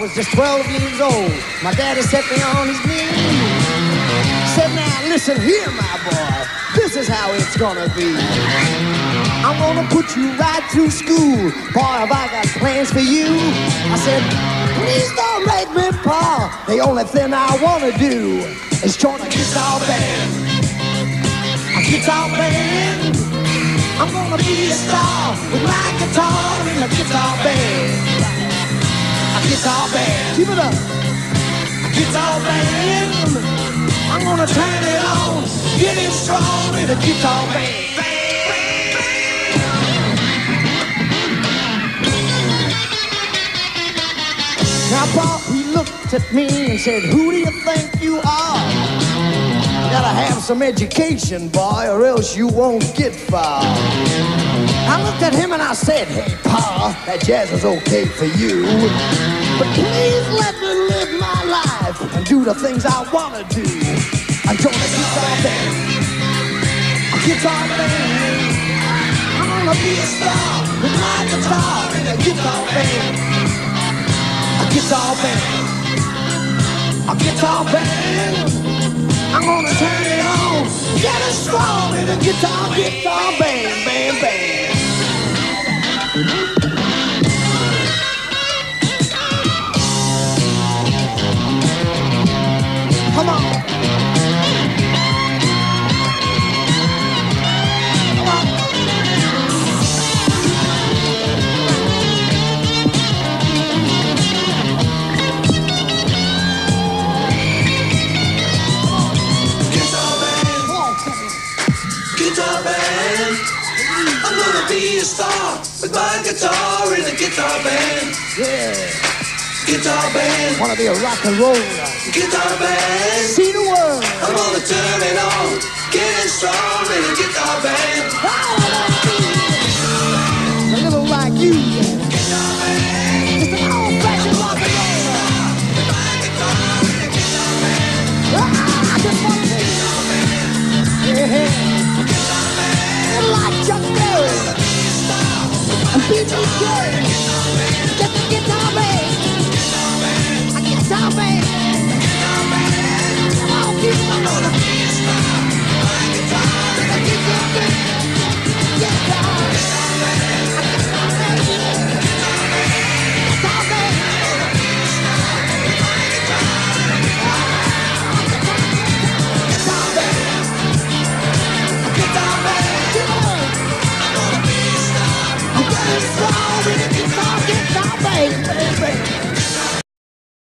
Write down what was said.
was just 12 years old. My daddy set me on his knee. Said, now listen here, my boy. This is how it's gonna be. I'm gonna put you right through school. Boy, have I got plans for you. I said, please don't make me fall. The only thing I wanna do is join a guitar band. A guitar band. I'm gonna be a star with my guitar Keep it up. Guitar band. I'm gonna turn it on, get it strong in a guitar band. Now, Bob, he looked at me and said, Who do you think you are? You gotta have some education, boy, or else you won't get far. I looked at him and I said, Hey, Pa, that jazz is okay for you. But please let me live my life and do the things I wanna do. I'm join a guitar band. A guitar band. I'm gonna be a star with my guitar in a guitar band. A guitar band. A guitar band. I'm gonna turn it on, get it strong in a guitar, guitar band, band, band. I'm gonna be a star with my guitar in a guitar band. Yeah. Guitar band, Wanna be a rock and roller. guitar band. See the world. I'm gonna turn it on, get it strong in a guitar band. B.B. King. Just a guitar band. A guitar band.